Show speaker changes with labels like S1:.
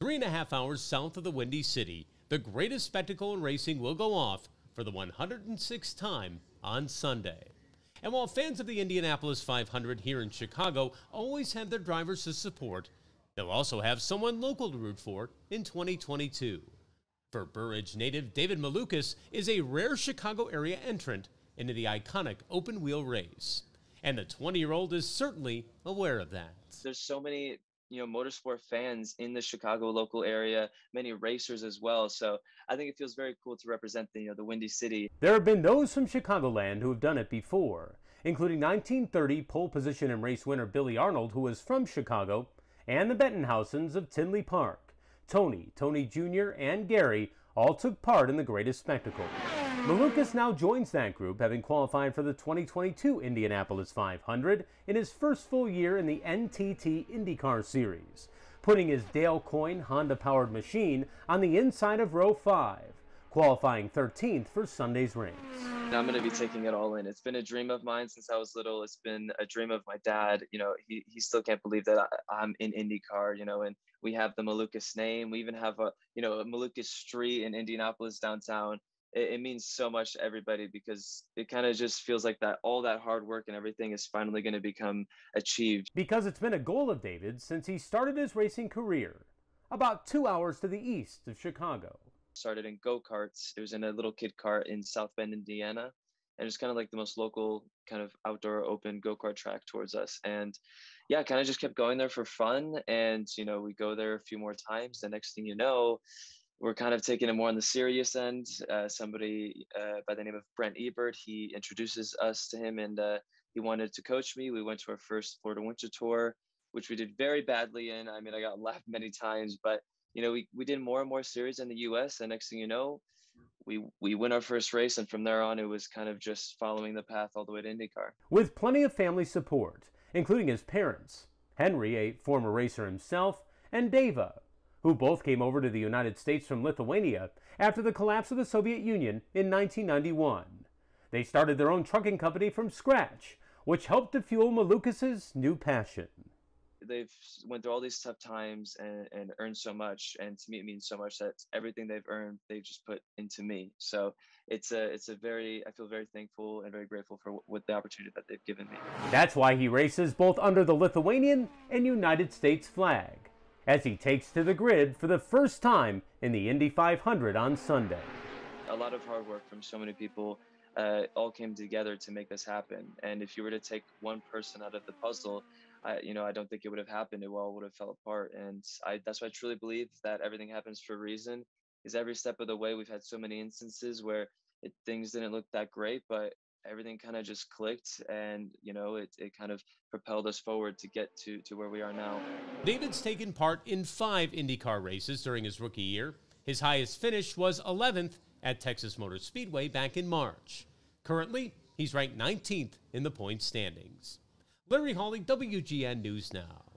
S1: Three and a half hours south of the Windy City, the greatest spectacle in racing will go off for the 106th time on Sunday. And while fans of the Indianapolis 500 here in Chicago always have their drivers to support, they'll also have someone local to root for in 2022. For Burr Ridge native David Malukas is a rare Chicago area entrant into the iconic open wheel race. And the 20 year old is certainly aware of that.
S2: There's so many you know motorsport fans in the Chicago local area, many racers as well. So I think it feels very cool to represent the you know the Windy City.
S1: There have been those from Chicagoland who have done it before, including 1930 pole position and race winner Billy Arnold, who was from Chicago, and the Bettenhausens of Tinley Park. Tony, Tony Jr., and Gary all took part in the greatest spectacle. Malukas now joins that group, having qualified for the 2022 Indianapolis 500 in his first full year in the NTT IndyCar Series, putting his Dale Coyne Honda-powered machine on the inside of row 5, qualifying 13th for Sunday's race.
S2: I'm going to be taking it all in. It's been a dream of mine since I was little. It's been a dream of my dad. You know, he, he still can't believe that I, am in IndyCar, you know, and we have the Malukas name. We even have a, you know, a Malukas street in Indianapolis downtown it, it means so much to everybody because it kind of just feels like that all that hard work and everything is finally going to become achieved.
S1: Because it's been a goal of David since he started his racing career, about two hours to the east of Chicago.
S2: Started in go karts. It was in a little kid cart in South Bend, Indiana and it's kind of like the most local kind of outdoor open go-kart track towards us and yeah kind of just kept going there for fun and you know we go there a few more times the next thing you know we're kind of taking it more on the serious end. Uh, somebody uh, by the name of Brent Ebert, he introduces us to him and uh, he wanted to coach me. We went to our first Florida Winter Tour, which we did very badly in. I mean, I got laughed many times, but you know, we, we did more and more series in the US. And next thing you know, we we win our first race, and from there on, it was kind of just following the path all the way to IndyCar.
S1: With plenty of family support, including his parents, Henry, a former racer himself, and Deva, who both came over to the United States from Lithuania after the collapse of the Soviet Union in 1991. They started their own trucking company from scratch, which helped to fuel Malukas's new passion.
S2: They've went through all these tough times and, and earned so much, and to me it means so much that everything they've earned they've just put into me. So it's a it's a very I feel very thankful and very grateful for what the opportunity that they've given me.
S1: That's why he races both under the Lithuanian and United States flag as he takes to the grid for the first time in the Indy 500 on Sunday.
S2: A lot of hard work from so many people uh, all came together to make this happen. And if you were to take one person out of the puzzle, I, you know, I don't think it would have happened. It all would have fell apart. And I, that's why I truly believe that everything happens for a reason. Is every step of the way we've had so many instances where it, things didn't look that great, but everything kind of just clicked and you know it, it kind of propelled us forward to get to to where we are now.
S1: David's taken part in five indycar races during his rookie year. His highest finish was 11th at texas motor speedway back in march. Currently he's ranked 19th in the points standings. Larry hawley wgn news now